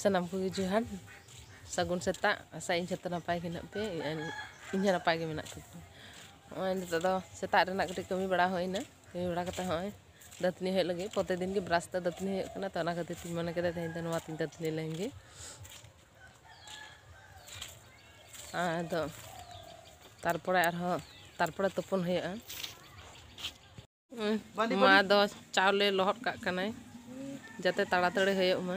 ᱥᱟᱱᱟᱢ ᱠᱚᱜᱮ ᱡᱚᱦᱟᱨ ᱥᱟᱹᱜᱩᱱ ᱥᱮᱛᱟᱜ ᱟᱥᱟ ᱤᱧ ᱡᱷᱚᱛᱚ ᱱᱟᱯᱟᱭ ᱜᱮ ᱦᱮᱱᱟᱜ ᱯᱮ ᱤᱧ ᱦᱚᱸ ᱱᱟᱯᱟᱭ ᱜᱮ ᱢᱮᱱᱟᱜ ᱠᱟᱹᱫᱤᱧᱟ ᱱᱚᱜᱼᱚᱭ ᱱᱤᱛᱚᱜ ᱫᱚ ᱥᱮᱛᱟᱜ ᱨᱮᱱᱟᱜ ᱠᱟᱹᱴᱤᱡ ᱠᱟᱹᱢᱤ ᱵᱟᱲᱟ ᱦᱩᱭᱱᱟ ᱠᱟᱹᱢᱤ ᱵᱟᱲᱟ ᱠᱟᱛᱮ ᱦᱚᱸᱜᱼᱚᱭ ᱫᱟᱹᱛᱟᱹᱱᱤ ᱦᱩᱭᱩᱜ ᱞᱟᱹᱜᱤᱫ ᱯᱨᱚᱛᱮᱠ ᱫᱤᱱ ᱜᱮ ᱵᱨᱟᱥ ᱛᱮ ᱫᱟᱹᱛᱟᱹᱱᱤ ᱦᱩᱭᱩᱜ ᱠᱟᱱᱟ ᱛᱚ ᱚᱱᱟ ᱠᱷᱟᱹᱛᱤᱨ ᱛᱤᱧ ᱢᱚᱱᱮ ᱠᱮᱫᱟ ᱛᱮᱦᱮᱧ ᱫᱚ ᱱᱚᱣᱟ ᱛᱤᱧ ᱫᱟᱹᱛᱟᱹᱱᱤ ᱞᱮᱱ ᱜᱮ ᱟᱫᱚ ᱛᱟᱨᱯᱚᱨᱮ ᱟᱨᱦᱚᱸ ᱛᱟᱨᱯᱚᱨᱮ ᱛᱩᱯᱩᱱ ᱦᱩᱭᱩᱜᱼᱟ ᱢᱟ ᱫᱚ ᱪᱟᱣᱞᱮ ᱞᱚᱦᱚᱫ ᱠᱟᱜ ᱠᱟᱱᱟᱭ ᱡᱟᱛᱮ ᱛᱟᱲᱟᱛᱟᱲᱤ ᱦᱩᱭᱩᱜ ᱢᱟ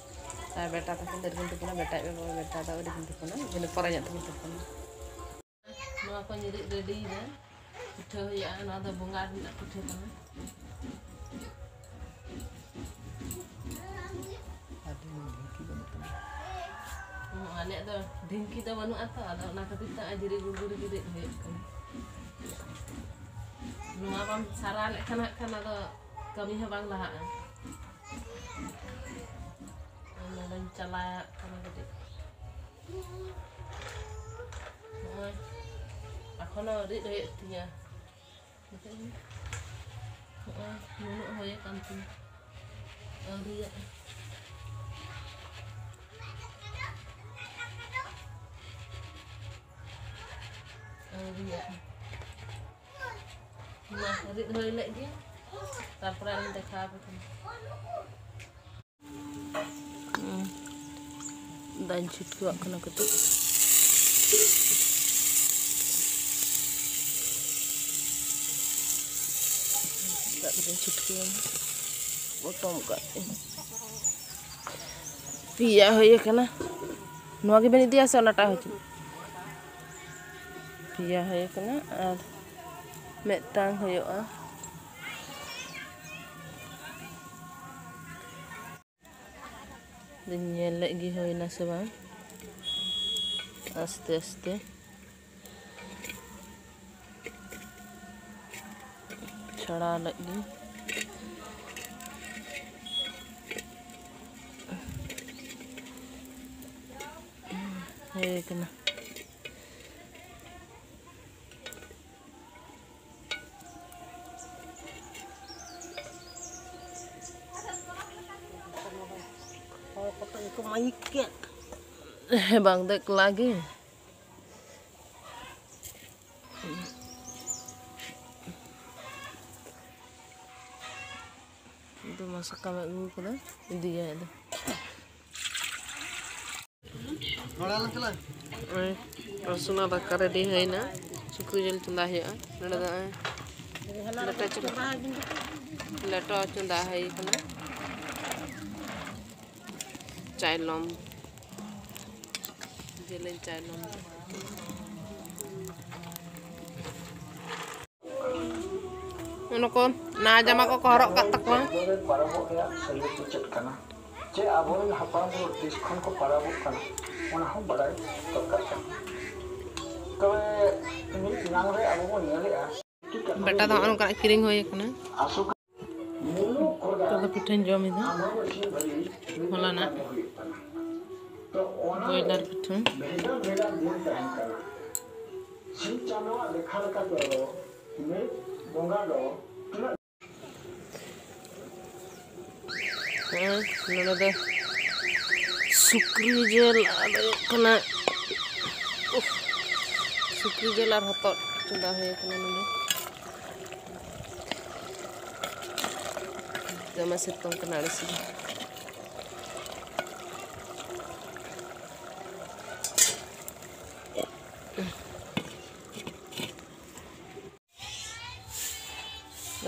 ᱟᱨ ᱵᱮᱴᱟ ᱛᱟᱠᱚ ᱫᱚ ᱨᱤᱜᱤᱱ ᱛᱩᱯᱩᱱᱟ ᱵᱮᱴᱟ ᱵᱮᱴᱟ ᱵᱮᱴᱟ ᱫᱚ ᱨᱤᱜᱤᱱ ᱛᱩᱯᱩᱱᱟ ᱤᱱᱟᱹ ᱯᱚᱨᱮ ᱧᱚᱜ ᱛᱮᱠᱚ ᱛᱩᱯᱩᱱᱟ ᱱᱚᱣᱟ ᱠᱚ ᱧᱤᱨᱤᱜ ᱨᱮᱰᱤᱭᱮᱫᱟ ᱯᱤᱴᱷᱟᱹ ᱦᱩᱭᱩᱜᱼᱟ ᱱᱚᱣᱟ ᱫᱚ ᱵᱚᱸᱜᱟ ᱨᱮᱱᱟᱜ ᱯᱤᱴᱷᱟᱹ ᱠᱟᱱᱟ ᱟᱞᱮᱭᱟᱜ ᱫᱚ ᱰᱷᱤᱝᱠᱤ ᱫᱚ ᱵᱟᱹᱱᱩᱜᱼᱟ ᱛᱚ ᱟᱫᱚ ᱚᱱᱟ ᱠᱷᱟᱹᱛᱤᱨ ᱛᱮ ᱡᱤᱨᱤ ᱜᱩᱲᱜᱩᱲ ᱜᱮ ᱨᱤᱫ ᱦᱩᱭᱩᱜ ᱠᱟᱱᱟ ᱱᱚᱣᱟ ᱵᱟᱢ ᱥᱟᱨᱟ ᱞᱮᱠᱷᱟᱱ ᱦᱟᱸᱜ ᱠᱷᱟᱱ ᱟᱫᱚ ᱠᱟᱹᱢᱤ ᱦᱚᱸ ᱵᱟᱝ ᱞᱟᱦᱟᱜᱼᱟ chalayak sama gede Nah, aku no di deh tinya. Betul. Heeh, nunu hoye kampung. Ari ya. Ari ya. Nah, ari hoye lagi. Tapi? lanjut juga kena ketuk tak lanjut gua potong gak বিয়া iya, iya, kena. কেনা নোয়াকে বেনি দিয়ে আছে অনাটা dia বিয়া হয়ে ada metang hayo ah. ᱦᱩᱭᱩᱜᱼᱟ ᱧᱮᱞ ᱞᱮᱜ ᱜᱮ ᱦᱩᱭᱱᱟ ᱥᱮ ᱵᱟᱝ ᱟᱥᱛᱮ ᱟᱥᱛᱮ ᱪᱷᱟᱲᱟᱣ ᱞᱮᱜ ᱜᱮ ᱦᱩᱭ ᱠᱟᱱᱟ Bang dek lagi. Itu masak kami dulu kada dia itu. Rasuna bakar ready hai na. Sukri jel chunda hai a. Nada da. Lata chunda. Lata chunda hai kana. চাইলাম জেলে চাইলাম ᱩᱱᱠᱩ ᱱᱟ ᱡᱟᱢᱟ ᱠᱚ ᱦᱚᱨᱚᱜ ᱠᱟᱜ ᱛᱟᱠᱚᱣᱟ ᱯᱟᱨᱟᱵᱚᱜ ᱨᱮᱭᱟᱜ ᱥᱟᱹᱨᱤ ᱪᱮᱫ ᱠᱟᱱᱟ ᱡᱮ ᱟᱵᱚᱨᱮᱱ ᱦᱟᱯᱲᱟᱢ ᱠᱚ ᱛᱤᱥ ᱠᱷᱚᱱ ᱠᱚ ᱯᱟᱨᱟᱵᱚᱜ ᱠᱟᱱᱟ ᱚᱱᱟ ᱦᱚᱸ ᱵᱟᱰᱟᱭ ᱫᱚᱨᱠᱟᱨ ᱠᱟᱱᱟ ᱛᱚᱵᱮ ᱢᱤᱫ ᱱᱟᱝ ᱨᱮ ᱟᱵᱚ ᱵᱚᱱ ᱧᱮᱞᱮᱜᱼᱟ ᱵᱮᱴᱟ ᱫᱚ ᱱᱚᱜᱼᱚ ᱱᱚᱝᱠᱟᱱᱟᱜ ᱠᱤᱨᱤᱧ ᱦᱩᱭ ᱟᱠᱟᱱᱟ ᱛᱚᱵᱮ ᱯᱤᱴᱷᱟᱹᱧ ᱡᱚᱢ ᱮᱫᱟ ᱦᱚᱞᱟᱱᱟᱜ ब्रॉयलर बटन ᱱᱚᱰᱮ ᱥᱩᱠᱨᱤ ᱡᱮᱞ ᱟᱨ ᱠᱟᱱᱟ ᱥᱩᱠᱨᱤ ᱡᱮᱞ ᱟᱨ ᱦᱚᱛᱚᱫ ᱪᱚᱸᱫᱟ ᱦᱩᱭ ᱠᱟᱱᱟ ᱱᱚᱰᱮ ᱫᱚᱢᱮ ᱥᱤᱛᱩᱝ ᱠᱟᱱᱟ ᱟᱹᱰᱤ ᱥᱤᱛᱩᱝ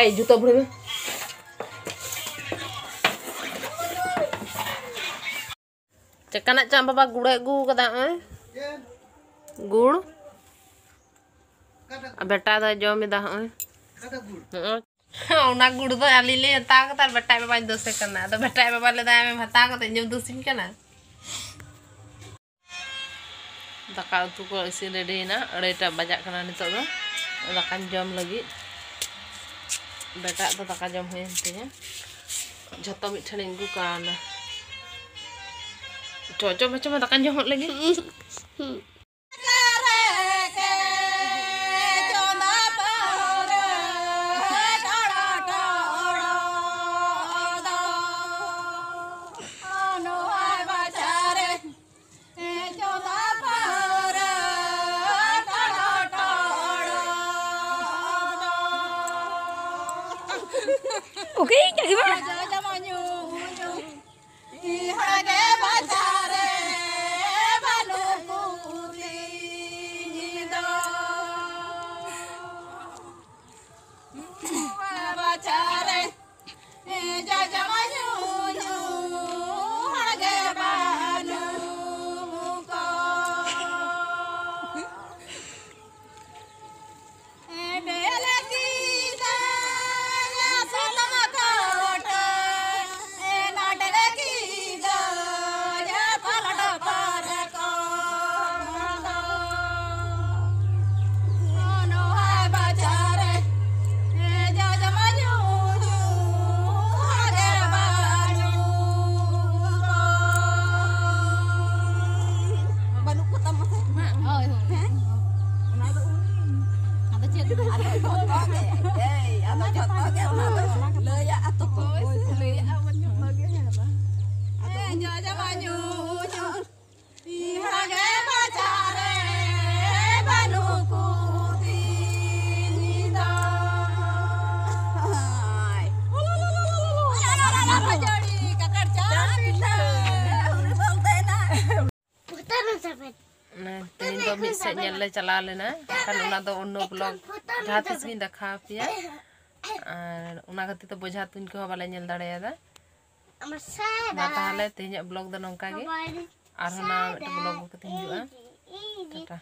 এই জুতো ভরবে Cekanak cak baba gure gu kata eh gur बेटा दा जम दा हय ओना गुड़ दो आली ले हता कता बेटा बाबा दोसे करना तो बेटा बाबा ले दा में हता कता जम दोसिन करना दाका उतु को इसिन रेडी ना अड़ेटा बजाक करना नितो दो दाका जम लगी beta tuh tak jam hujan intinya. Jatuh mit saling buka nah cocok macam tak jam lagi. Hmm. ok chạy quá Nah, tehin do mid set nyel le chala lena kan una do onno blog jaha tis gin dekha pia R una khati to bojha tun ko bale nyel dareya ma tahale tehinya blog do nongka ge ar hona mete blog ko tin jua tata